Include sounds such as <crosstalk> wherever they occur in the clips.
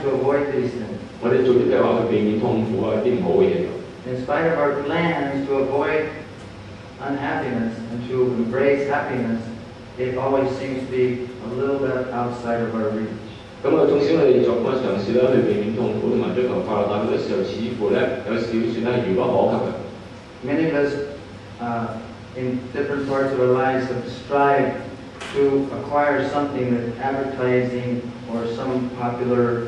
to avoid these things. 我哋做啲计划去避免痛苦啊，啲唔好嘅嘢。 In spite of our plans to avoid unhappiness and to embrace happiness, it always seems to be a little bit outside of our reach. 咁啊，纵使我哋作嗰尝试咧去避免痛苦同埋追求快乐，但系嗰时候似乎咧有少少咧如不可及嘅。 Many of us uh, in different parts of our lives have strived to acquire something that advertising or some popular uh,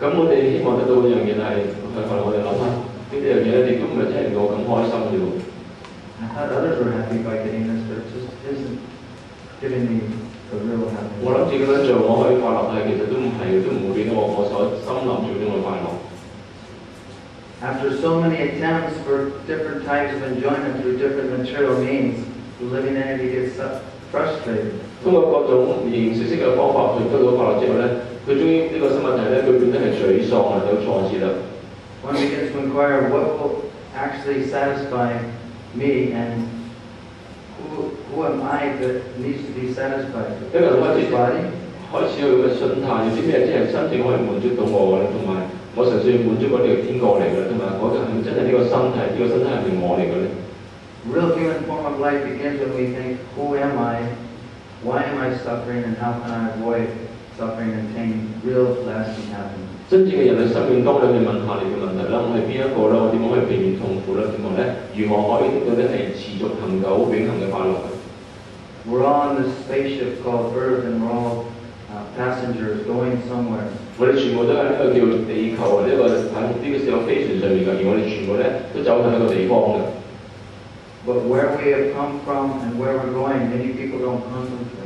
咁我哋希望得到嗰樣嘢係，後來我哋諗下呢樣嘢咧，亦都唔係真係令到我咁開心嘅喎。 I thought others were happy by getting this, but it just isn't giving me the real 我 happiness. 諗自己咁樣做，我可以快樂，但係其實都唔係，都唔會俾到我我所心諗住嗰種嘅快樂。 After so many attempts for different types of enjoyment through different material means, the living entity gets su- frustrated. 通過各種形形色色嘅方法去得到快樂之後咧， 佢终于呢个生物体咧，佢变得系沮丧啊，有挫折啦。 One begins to inquire what will actually satisfy me and who, who am I that needs to be satisfied? Yeah, but what This is- body? 开始有个心态，有啲咩即系真正可以满足到我嘅咧，同埋我纯粹满足嗰条天国嚟嘅，同埋我系咪真系呢个身体？呢、个身体系咪我嚟嘅咧？ Real human form of life begins when we think, who am I? Why am I suffering and how can I avoid suffering and attain real lasting happiness? 真正嘅人类生命当中，你问下你嘅问题啦，我系边一个啦？我点样可以避免痛苦啦？同埋咧，如何可以得到咧系持续恒久永恒嘅快乐嘅？ We're all on this spaceship called Earth and we're all uh, passengers going somewhere. 我哋全部都喺呢个叫地球啊，呢、个喺呢个时候飞船上面嘅，而我哋全部咧都走向一个地方嘅。 But where we have come from and where we're going, many people don't contemplate.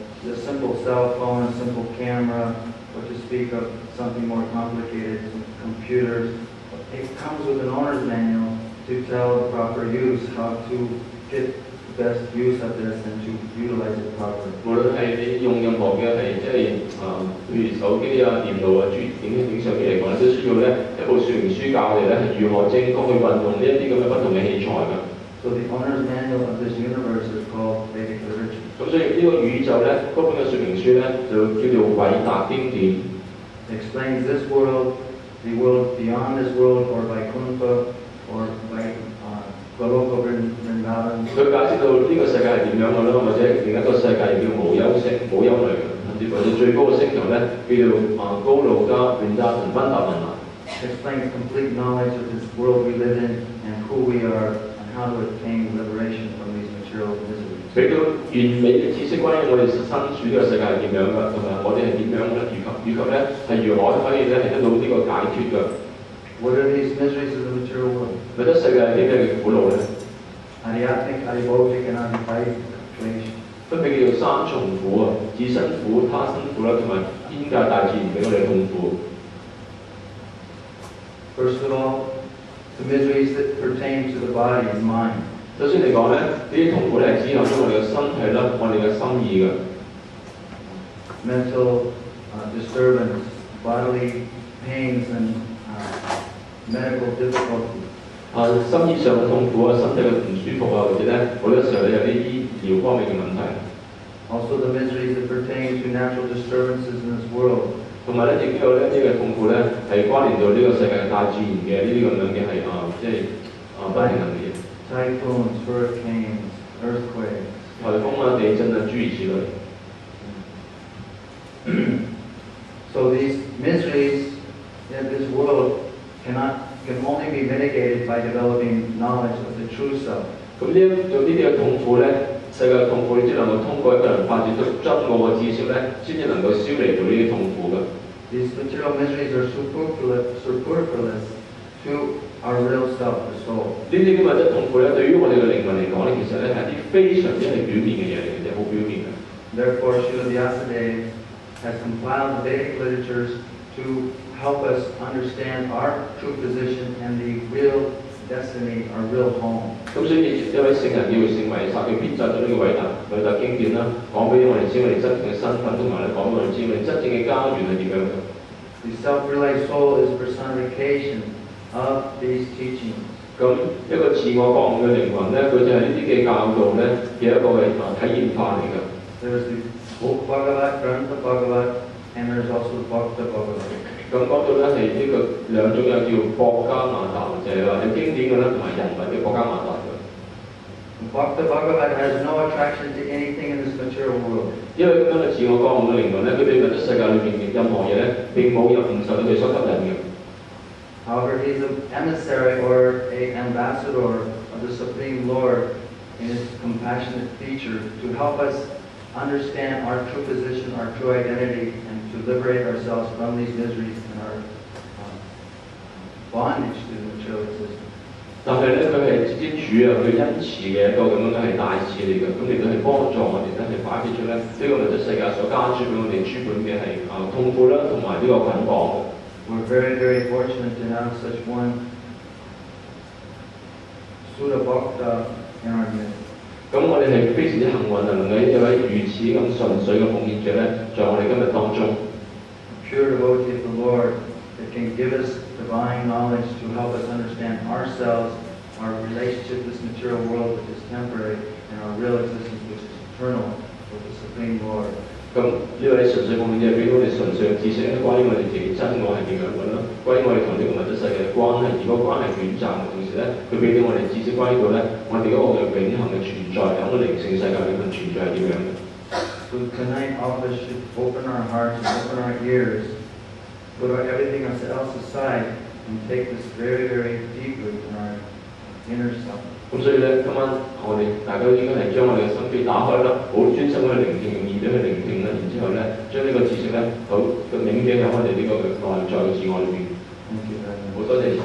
a simple cell phone, a simple camera, or to speak of something more complicated, some computers. It comes with an owner's manual to tell the proper use, how to get the best use of this and to utilize it properly. 无论系你用任何嘅系即系啊，譬如手机啊、电脑啊、诸影影相机嚟讲咧，都需要咧一部说明书教我哋咧系如何正确去运用呢一啲咁嘅不同嘅器材㗎。 So the owner's manual of this universe is called Vedic literature. 咁所以呢个宇宙咧嗰本嘅说明书咧就叫做伟大经典。 It explains this world, the world beyond this world, or Vaikuntha, or by uh, Goloka Vrind- Vrindavan. 佢解释到呢个世界系点样嘅啦，或者另一个世界叫无忧星、无忧虑嘅，甚至或者最高嘅星球咧叫做啊高路加变达同宾达文啊。 It explains complete knowledge of this world we live in and who we are and how to attain liberation from these material miseries. 俾到完美嘅知識關於我哋身處呢個世界係點樣㗎，同埋我哋係點樣咧，以及以及咧係如何可以咧係得到呢個解脱㗎。 What are these miseries of the material world? 覺得世界係啲咩嘅苦惱咧？ Adhyatmic, adibhogic, and adipaic creation. 分別叫做三重苦啊，自身苦、他生苦啦，同埋天界大自然俾我哋嘅痛苦。 First of all, the miseries that pertain to the body and mind. 首先嚟講咧，呢啲痛苦咧係指向咗我哋嘅身體啦，我哋嘅心意嘅。 mental uh, disturbance, bodily pains, and uh, medical difficulties. 啊，心意上嘅痛苦啊，身體嘅唔舒服啊，或者咧好多時候咧有啲醫療方面嘅問題， Also, the miseries that pertain to natural disturbances in this world, 同埋咧亦都有呢啲嘅痛苦咧係關聯到呢個世界大自然嘅呢啲咁樣嘅係啊，即係啊不平衡嘅嘢， typhoons, hurricanes, earthquakes. 台风啊、地震啊诸如此类。 So <clears throat> these miseries in this world cannot, can only be mitigated by developing knowledge of the true self. 咁呢一种呢啲嘅痛苦咧，世界嘅痛苦，你只能够通过一个人发展出真我嘅知识咧，先至能够消离到呢啲痛苦嘅。 These material miseries are superfluous, superfluous to our real self, the soul. 呢啲咁嘅即痛苦咧，对于我哋嘅灵魂嚟讲咧，其实咧系一啲非常之系表面嘅嘢嚟嘅啫，好表面嘅。 Therefore, Srila Vyasadeva has compiled the Vedic literatures to help us understand our true position and the real destiny, our real home. 咁所以一位圣人叫做圣维萨，佢编撰咗呢个伟大伟大经典啦，讲俾我哋知我哋真正嘅身份，同埋咧讲俾我哋知我哋真正嘅家园系点样嘅。 The self-realized soul is a personification of these teachings. 咁一個自我覺悟嘅靈魂咧，佢就係呢啲嘅教導咧嘅一個嘅啊體現化嚟嘅。 There's the Book Bhagavat, Grantha Bhagavat, and there's also the Bhakta Bhagavat. 咁講到咧係呢個兩種又叫國家馬達，就係話有經典嘅啦，同埋人物嘅國家馬達嘅。 The Bhakta Bhagavat has no attraction to anything in this material world. 因為咁樣嘅自我覺悟嘅靈魂咧，佢對物質世界裏面嘅任何嘢咧，並冇任唔受到佢所吸引嘅。 However, he's an emissary or a ambassador of the Supreme Lord in his compassionate feature to help us understand our true position, our true identity, and to liberate ourselves from these miseries and our um, bondage to the material existence. 但系咧，佢系之主啊，佢恩慈嘅一个咁样嘅系大使嚟嘅，咁亦都系帮助我哋咧系摆脱出咧呢个物质世界所加诸俾我哋诸本嘅系啊痛苦啦，同埋呢个捆绑。 We're very, very fortunate to have such one Sudha Bhakta in our midst. 咁我哋系非常之幸运啊，能够有一位如此咁纯粹嘅奉献者咧，在我哋今日当中。 pure devotee of the Lord that can give us divine knowledge to help us understand ourselves, our relationship to this material world which is temporary, and our real existence which is eternal with the Supreme Lord. 咁呢位純粹奉獻者俾我哋純粹嘅知識咧，關於我哋自己真我係點樣嘅啦，關於我哋同呢個物質世界嘅關係，如果關係短暫嘅同時咧，佢俾到我哋知識關於到咧，我哋嗰個嘅永恆嘅存在，喺個靈性世界裏面存在係點樣嘅。 So tonight all of us should open our hearts and open our ears, put our- everything else aside, and take this very, very deeply in our inner self. 咁所以咧，今晚我哋大家都應該係將我哋嘅心扉打開啦，好專心去聆聽，用耳朵去聆聽啦，然之後咧，將呢個知識咧，好嘅銘記喺我哋呢個嘅內在嘅自我裏邊。 Thank you very much. 好多謝先。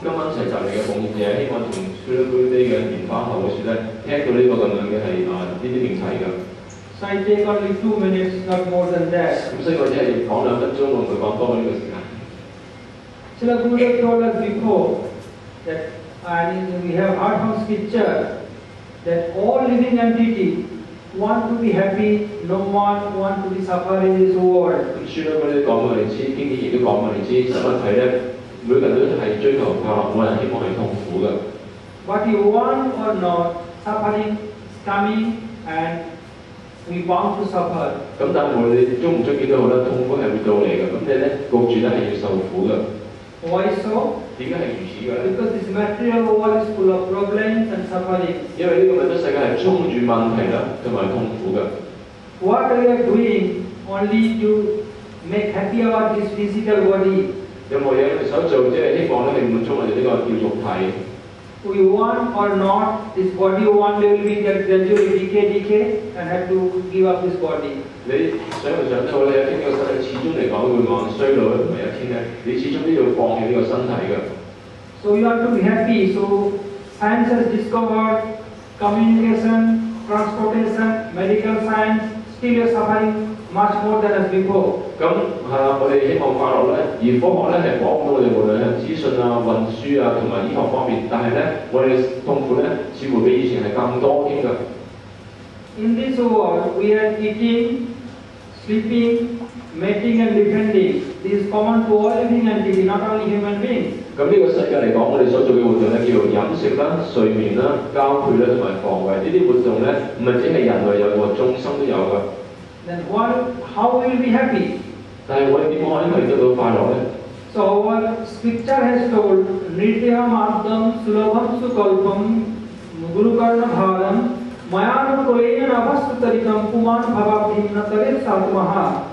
今晚齊集嚟嘅奉獻者，希望同 s u l a b u d 嘅蓮花後嗰時咧，聽到呢個咁樣嘅係啊呢啲命題㗎。 So I take only two minutes, not more than that. 咁所以我只係講兩分鐘，我唔會講多過呢個時間。 Srila Gurudev told us before that and we have heard from scripture that all living entity want to be happy, no one want to be suffer in this world. 咁书咧嗰啲讲俾我哋知，经典亦都讲俾我哋知，实问题咧，每个人都系追求快乐，冇人希望系痛苦嘅。 What you want or not, suffering is coming and we bound to suffer. 咁但系无论你中唔中意都好啦，痛苦系会到嚟嘅。咁你咧焗住咧系要受苦嘅。 Why so? 點解係如此嘅咧？ Because this material world is full of problems and suffering. 因為呢個物質世界係充滿住問題啦，同埋痛苦嘅。 What we are doing only to make happy about this physical body. 任何嘢我哋所做，即係希望咧係滿足我哋呢個叫肉體。 We want or not, this body one day will be get gradually decay, decay, and have to give up this body. 你想唔想都好咧，有一天呢个身体始终嚟讲会望衰老，同埋有一天咧，你始终都要放弃呢个身体嘅。 So you have to be happy. So science has discovered communication, transportation, medical science, still you are suffering much more than as before. 咁係啊，我哋希望快樂咧，而科學咧係幫到我哋無論係資訊啊、運輸啊同埋醫學方面，但係咧我哋痛苦咧似乎比以前係更多添㗎。 In this world, we are eating, sleeping, mating and defending. This is common to all living entities, not only human beings. 咁呢個世界嚟講，我哋所做嘅活動咧叫做飲食啦、睡眠啦、交配啦同埋防衞，呢啲活動咧唔係只係人類有喎，眾生都有㗎。 then what, how will we be happy? Tại vậy mọi người tự độ phá đó đấy. So our scripture has told Nitya Martam Sulabham Sukalpam Gurukarna Bhavam Mayanukuleyan Avastutarikam Kuman Bhavabhim Natare Satmaha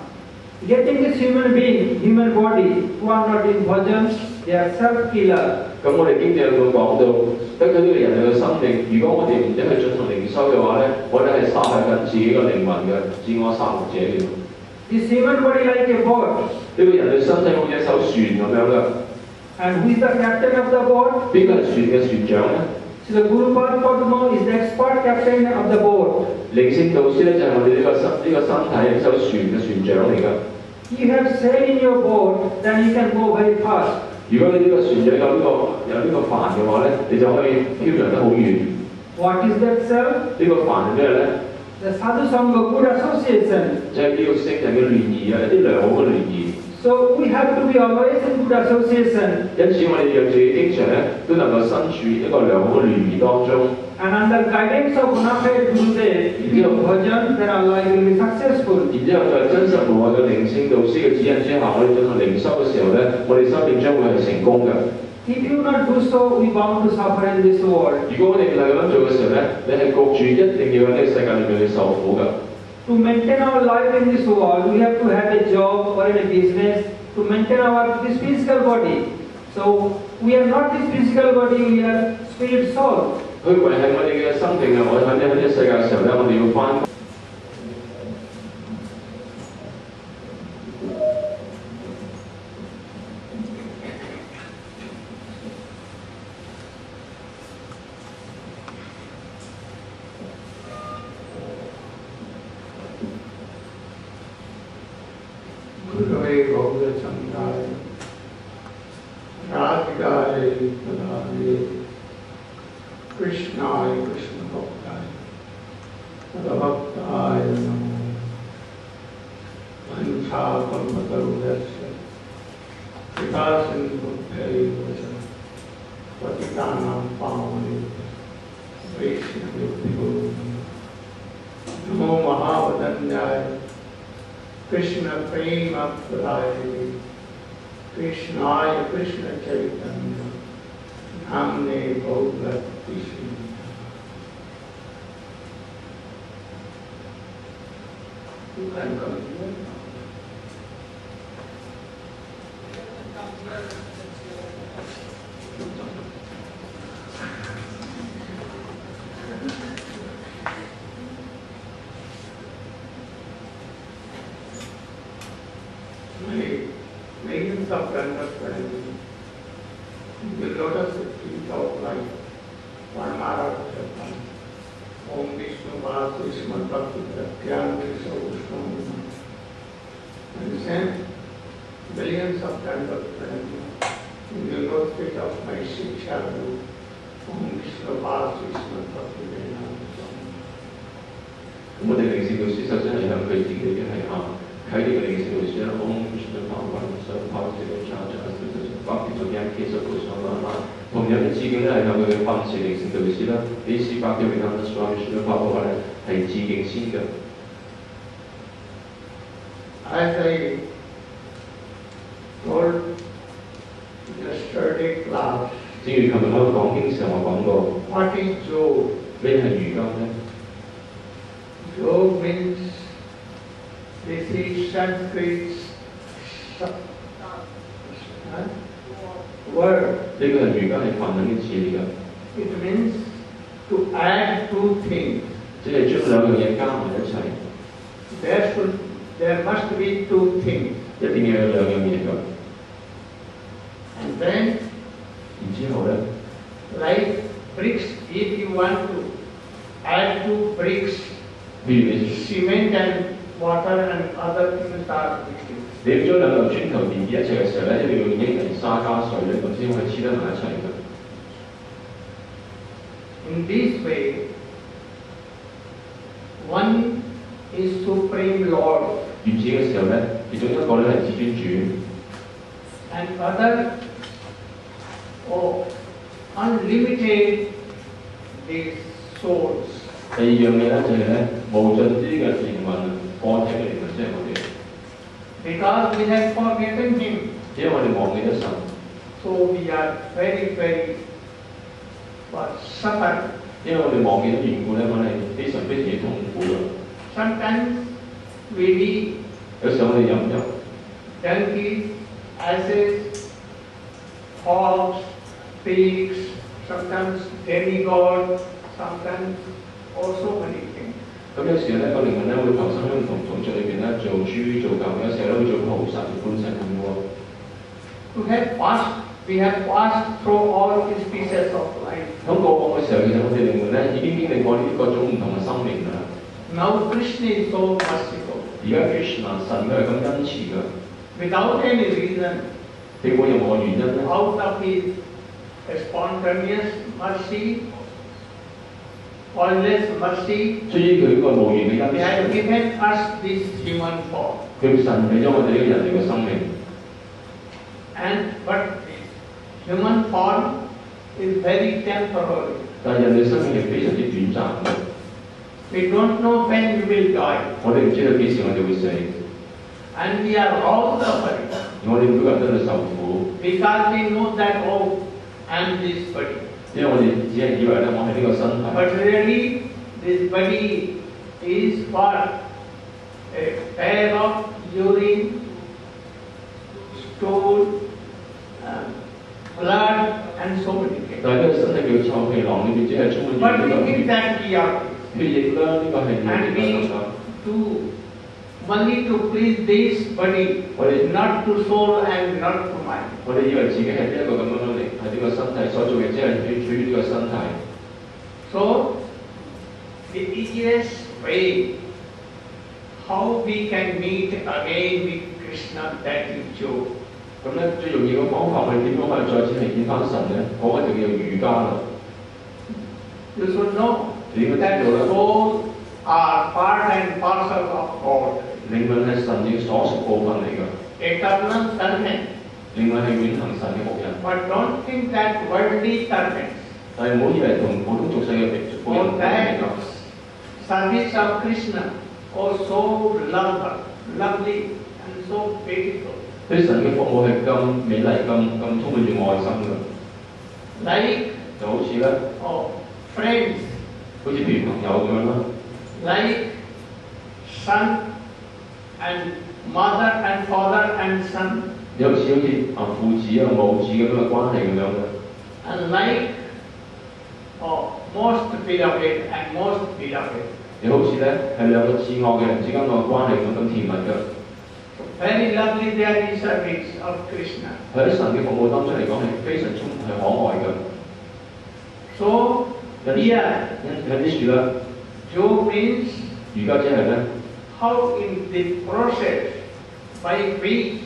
Getting this human being, human body, who are not in bhajan, they are self-killer. 咁我哋經典有講到，得咗呢個人類嘅生命，如果我哋唔使去進行靈修嘅話咧，我哋係殺害緊自己嘅靈魂嘅，自我殺戮者嚟嘅。 This human body like a boat, 呢個人類身體好似一艘船咁樣嘅， and who is the captain of the boat? 邊個係船嘅船長咧？ So the Guru Padma is the expert captain of the boat. 靈性導師咧就係我哋呢個身呢、個身體呢艘船嘅船長嚟㗎。 You have sail in your boat, then you can go very fast. 如果你呢個船長有呢、個有呢個帆嘅話咧，你就可以漂洋得好遠。 What is that sail? 呢、個帆係咩咧？ The Sadhu Sangha Good Association. 就係呢個星人嘅聯誼啊，一啲良好嘅聯誼。 So we have to be always in good association 因此我哋讓自己經常咧都能夠身處一個良好嘅聯誼當中。 and under guidance of Bonafide Gurudev, if you do bhajan, then our life will be successful. 然之後在真實無礙嘅靈性導師嘅指引之下，我哋進行靈修嘅時候咧，我哋生命將會係成功嘅。 If you not do so, we bound to suffer in this world. 如果我哋唔係咁樣做嘅時候咧，你係焗住一定要喺呢個世界裏面去受苦嘅。 To maintain our life in this world, we have to have a job or in a business to maintain our this physical body. So we are not this physical body, we are spirit soul. 去维系我哋嘅生命啊！我哋喺呢喺呢个世界嘅时候咧，我哋要翻 quello che voglio sanare Thank you. s a Bhakti 做嘅 K 十個上啦。同樣嘅致敬咧係向佢嘅訓示靈性導師啦，A.C. Bhakti v i d a n t a Swami Srila Prabhupada 咧係致敬先嘅。 As I told yesterday class, 正如琴日我講經時候我講過， what is yoga? 咩係瑜伽咧？ Yoga means this is Sanskrit word. 呢个系瑜伽系梵文嘅字嚟㗎， It means to add two things. 即系将两样嘢加埋一齐， There should, there must be two things. 一定要有两样嘢㗎。 And then, 然之后咧， like bricks, if you want to add two bricks, 譬如你 cement and water and other things are mixing. 你要將兩嚿磚頭連結一齊嘅時候咧，一定要用英泥沙加水咧，咁先可以黐得埋一齊嘅。 In this way, one is Supreme Lord 原始嘅時候咧，其中一個咧係至尊主， and other, oh, unlimited these souls. 第二樣嘢咧就係咧無盡之嘅靈魂， 个体嘅灵魂，即系我哋， Because we have forgotten Him, 因为我哋忘记咗神， so we are very, very what, suffer. 因为我哋忘记咗缘故咧，我哋非常非常之痛苦嘅。 Sometimes we read有时候我哋饮入 donkeys, asses, hogs, pigs, sometimes demigod, sometimes also many things. 咁有時咧個靈魂咧會投身喺唔同種族裏邊咧做豬做狗，有時候咧會做菩薩做觀世音喎。 We have passed, we have passed through all these pieces of life. 咁過往嘅時候，其實我哋靈魂咧已經經歷過呢各種唔同嘅生命啦。 Now Krishna is so merciful. 而家 Krishna 神佢係咁恩慈㗎， Without any reason, 你冇任何原因咧， out of his spontaneous mercy, always mercy, 出于佢呢个无缘嘅 he 恩 has 慈， given us this human form. 佢神俾咗我哋呢个人类嘅生命。 And but human form is very temporary. 但系人类生命系非常之短暂嘅， We don't know when we will die. 我哋唔知道几时我哋会死， And we are all suffering而我哋每个人都喺度受苦， because we know that, oh, I am this body. 因为我哋只系以为咧我系呢个身体， But really, this body is for a pair of urine, stool, um, blood, and so many things. 但系呢个身体叫臭气囊，里边只系充满 But 住 we 呢 think that we are 个血液啦，呢个系血 and 液 we 啦。 to only to please this body, What is- not to soul and not to mind. 我哋以为自己系呢一个咁样嘅灵，系呢 個身體所做嘅，只係處處於呢個身體。 So, the easiest way how we can meet again with Krishna, that is yoga. 咁咧最容易嘅方法，我哋點樣可以再次係見翻神咧？嗰、個就叫瑜伽啦。 You should know 你應該 that 知道啦， souls are part and parcel of God. 靈魂係神嘅所屬部分嚟㗎， Eternal servant. 靈魂係永恆神嘅僕人。 But don't think that worldly servants 但系唔好以为同普通俗世嘅仆人唔 or 一 that 样。 service of Krishna or so lovely, lovely and so beautiful. 对神嘅服务系咁美丽、咁咁充满住爱心㗎， Like 就好似咧， oh, friends, 好似譬如朋友咁样啦， like son and mother and father and son, 有似好似啊父子啊母子咁样嘅关系咁样嘅。 and like oh, most beloved and most beloved. 你好似咧系两个至爱嘅人之间个关系咁咁甜蜜嘅。 Very lovely there is service of Krishna. 喺神嘅服务当中嚟讲系非常充系可爱嘅。 So 因 here, 因喺呢处咧， Joe means 瑜伽即系咧 how in the process by which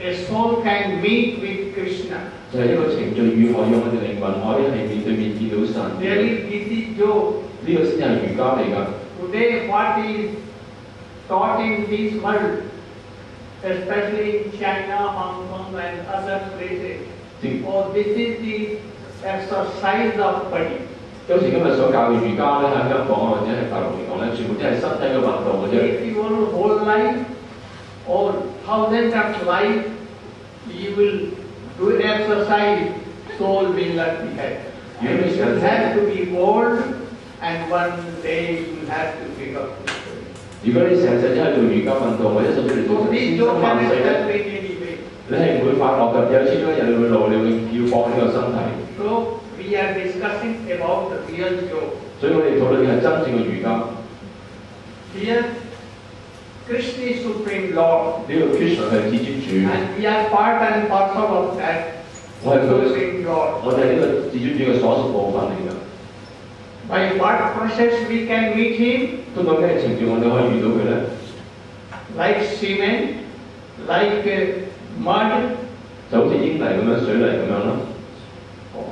a soul can meet with Krishna. 就系一个程序，如何让我哋灵魂可以系面对面见到神。 Really, this is Joe. 呢个先系瑜伽嚟㗎。 Today, what is taught in this world, especially in China, Hong Kong, and other places, 正 oh, this is the exercise of body. 今时今日所教嘅瑜伽咧，喺香港或者系大陆嚟讲咧，全部都系身体嘅运动嘅啫。 If your whole life or thousands of life, you will do exercise, soul will not be happy. You You understand will have to be old, and one day you will have to give up. 如果你成日只系做瑜伽运动，或者甚至你做 So 千 this 生 joke 万 cannot 世咧， help in any way. 你系唔会快乐㗎。有始终一日你会老，你会要放呢个身体。 So we are discussing about the real joke. 所以我哋讨论嘅系真正嘅瑜伽。 Here, Krishna is Supreme Lord, 呢个 Krishna 系至尊主， and we are part and parcel of that 我系佢， Supreme Lord. 我哋系呢个至尊主嘅所属部分嚟㗎。 By what process we can meet him? 通过咩程序我哋可以遇到佢咧？ Like cement, like uh, mud, 就好似英泥咁样、水泥咁样咯。 oh,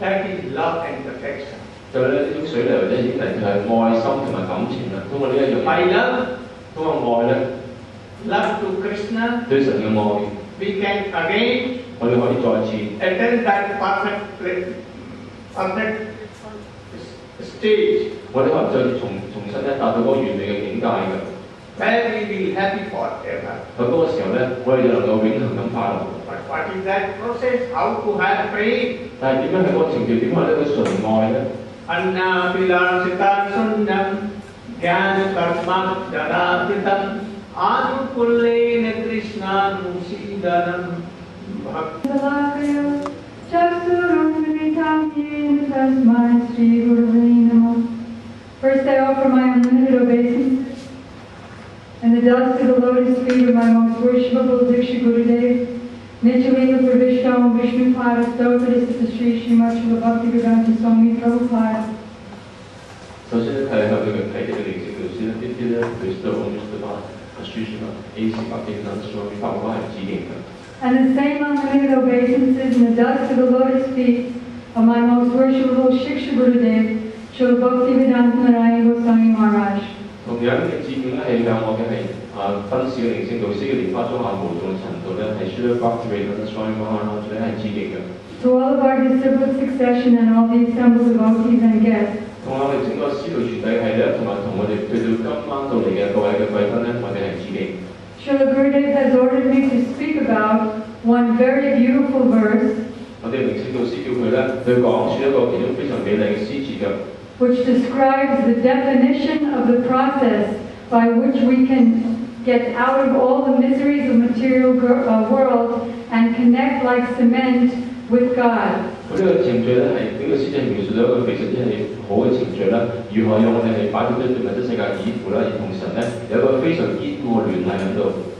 that is love and affection. 就系咧呢种水泥或者英泥就系爱心同埋感情啦。通过呢一样 By 嘢， love, 通过爱咧， love to Krishna, 对神嘅爱， we can again 我哋可以再次 attain that perfect, pla- perfect stage 我哋可能再重重新咧达到嗰个完美嘅境界嘅。 where we will be happy forever. 喺嗰个时候咧，我哋就能够永恒咁快乐。 But what is that process? How to have faith? 但系点样喺嗰个程序？点样系呢个纯爱咧？ अन्नापिलासितां शून्यं ज्ञानकर्म ददापितम् आनुकूल्येन Krishna Jnanmusidanam Salakayo, Chaksurumritam Tasmai Sri Guruvai Namo. First I offer my unlimited obeisances and the dust of the lotus feet of my most worshipable Diksha Gurudev, Nityalila Pravishtam Vishnu Pada Stotra Sri Srimad Bhakti Vedanta Swami Prabhupada. 首先咧睇下佢嘅睇嘅灵性导师咧，呢啲咧佢都我哋都话书书嘛，A 四百几嗱，所以法国系指定嘅。 And the same unlimited obeisances and the dust of the lotus feet of my most worshipable Shiksha Gurudev, Srila Bhaktivedanta Narayana Goswami Maharaj. 同样嘅指点咧系向我嘅系啊分试嘅灵性导师嘅莲花中下无众嘅程度咧系需要北住嘅所以我我咧系指定嘅。 To all of our disciplic succession and all the assembled devotees and guests, 同我哋整个思路传递系咧，同埋同我哋去到今晚到嚟嘅各位嘅贵宾咧，我哋系指定。 Srila Gurudev has ordered me to speak about one very beautiful verse 我哋灵性导师叫佢咧去讲出一个其中非常美丽嘅诗词嘅。 which describes the definition of the process by which we can get out of all the miseries of material gr- uh, world and connect like cement with God. 咁呢个程序咧系呢个诗就系描述咗一个非常之系好嘅程序啦。如何让我哋系摆脱咗对物质世界依附啦，而同神咧有一个非常坚固嘅联系喺度。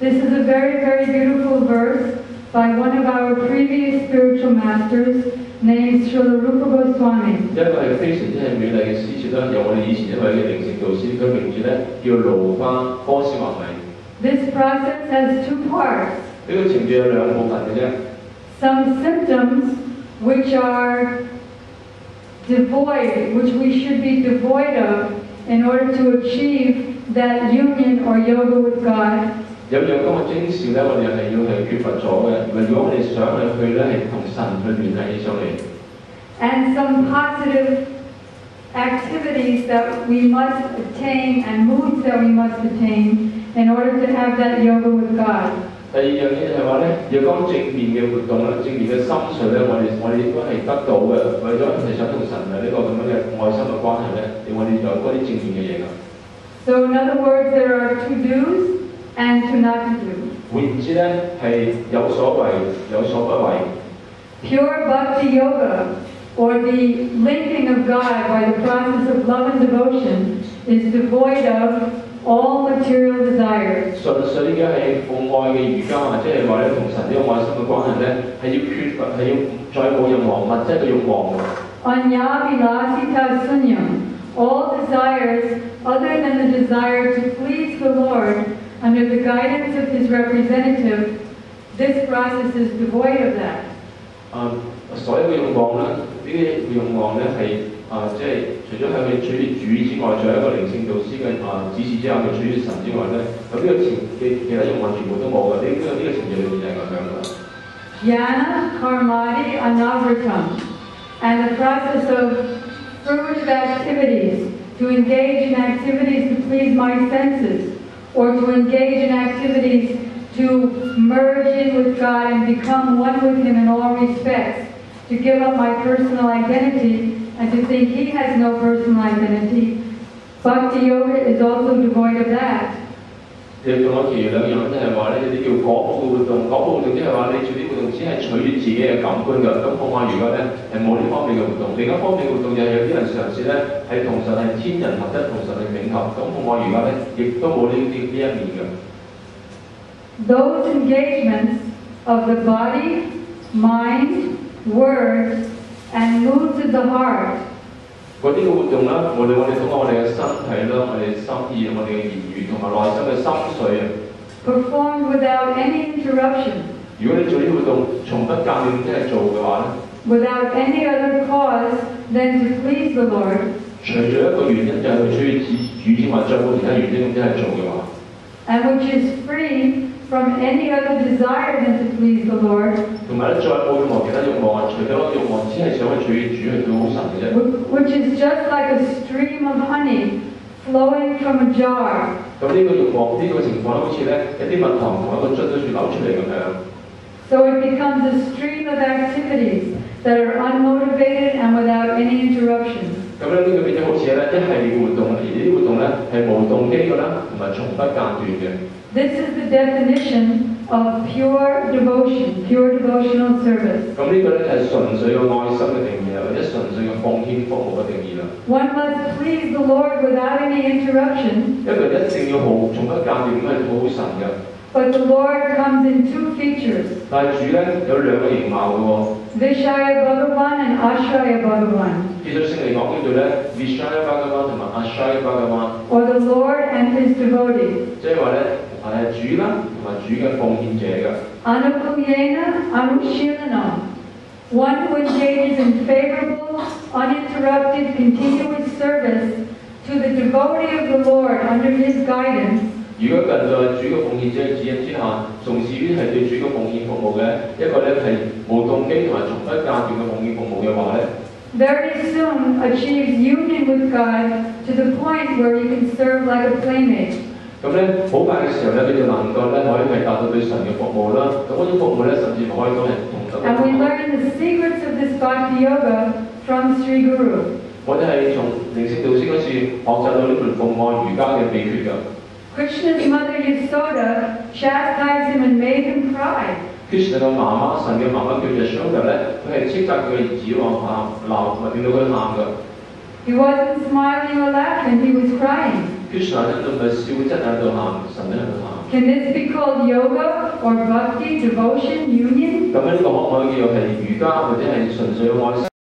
This is a very, very beautiful verse by one of our previous spiritual masters named Srila Rupa Goswami. 一个系非常之系美丽嘅诗词啦，由我哋以前一位嘅灵性导师，佢名字咧叫卢花波斯华米。 This process has two parts. 呢个程序有两部分嘅啫。 Some symptoms which are devoid, which we should be devoid of in order to achieve that union or yoga with God. 有若干嘅征兆咧，我哋系要系缺乏咗嘅。如果我哋想去去咧系同神去联系起上嚟， And some positive activities that we must attain and moods that we must attain in order to have that yoga with God. 第二樣嘢就係話咧，若干正面嘅活動啦，正面嘅心水咧，我哋我哋應該係得到嘅。為咗係想同神嘅呢個咁樣嘅愛心嘅關係咧，我哋有嗰啲正面嘅嘢㗎。 So in other words, there are to do's and to not to do. 換言之咧，係有所為，有所不為。 Pure bhakti yoga, or the linking of God by the process of love and devotion, is devoid of all material desires. 純粹嘅係奉愛嘅瑜伽，或者係話咧同神呢個愛心嘅關係咧，係要缺乏，係要再冇任何物質嘅欲望㗎。Anyabhilasita sunyam, all desires other than the desire to please the Lord under the guidance of His representative, this process is devoid of that. 啊，所有嘅欲望咧，呢啲欲望咧係。啊，即系除咗系去取悦主之外，仲有一个灵性导师嘅啊指示之下去取悦神之外咧，咁呢个情嘅其他欲望全部都冇嘅。呢、呢个呢、个程序里面就系咁样嘅。 Jnana karmati anavritam, and the process of fruitive activities, to engage in activities to please my senses, or to engage in activities to merge in with God and become one with Him in all respects, to give up my personal identity and to think He has no personal identity. Bhakti Yoga is also devoid of that. 你仲有其余两样即系话咧，有啲叫果报嘅活动，果报活动即系话你做啲活动只系取悦自己嘅感官㗎。咁我话如果咧系冇呢方面嘅活动，另一方面嘅活动就系有啲人尝试咧系同神系天人合一，同神系冥合。咁我话如果咧亦都冇呢啲呢一面嘅。 Those engagements of the body, mind, words, and moods of the heart 嗰啲嘅活动啦，无论我哋通过我哋嘅身体啦、我哋嘅心意、我哋嘅言语同埋内心嘅心水啊， performed without any interruption, 如果你做呢啲活动从不间断即系做嘅话咧， without any other cause than to please the Lord, 除咗一个原因就系佢需要主主之外，再冇其他原因咁即系做嘅话， and which is free from any other desire than to please the Lord, 同埋咧再冇任何其他欲望啊，除咗欲望只系想去取悦主去讨好神嘅啫。 wh- which is just like a stream of honey flowing from a jar. 咁呢个欲望呢、个情况咧，好似咧一啲蜜糖同一个樽都算流出嚟咁样。 So it becomes a stream of activities that are unmotivated and without any interruption. 咁咧呢個變咗好似咧一系列嘅活動，而呢啲活動咧係無動機嘅啦，同埋從不間斷嘅。 This is the definition of pure devotion, pure devotional service. 咁呢個咧係純粹嘅愛心嘅定義啦，或者純粹嘅奉獻服務嘅定義啦。 One must please the Lord without any interruption, 一個人一定要毫從不間斷咁去討好神嘅， But the Lord comes in two features. Vishaya Bhagavan and Ashraya Bhagavan. Or the Lord and his devotees. 即係話咧，係主啦，同埋主嘅奉獻者嘅。Anukulyena Anushilana. One who engages in favorable, uninterrupted, continuous service to the devotee of the Lord under his guidance 如果近在主嘅奉獻者嘅指引之下，從事於係對主嘅奉獻服務嘅一個咧係無動機同埋從不間斷嘅奉獻服務嘅話咧， very soon achieves union with God to the point where he can serve like a playmate. 咁咧好快嘅時候咧，佢就能夠咧可以係達到對神嘅服務啦。咁嗰種服務咧，甚至可以講係同得 And we learn the secrets of this bhakti yoga from Sri Guru. 我哋係從靈性導師嗰處學習到呢門奉愛瑜伽嘅秘訣㗎。 Krishna's mother Yasoda chastised him and made him cry. Krishna 嘅妈妈，神嘅妈妈叫做 Shoda 咧，佢系斥责佢嘅儿子话喊闹，同埋令到佢喊㗎。 He wasn't smiling or laughing, he was crying. Krishna 咧就唔系笑真系喺度喊，神咧喺度喊。 Can this be called yoga or bhakti, devotion, union? 咁咧呢个可唔可以叫做系瑜伽或者系纯粹嘅爱心？